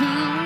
Hmm.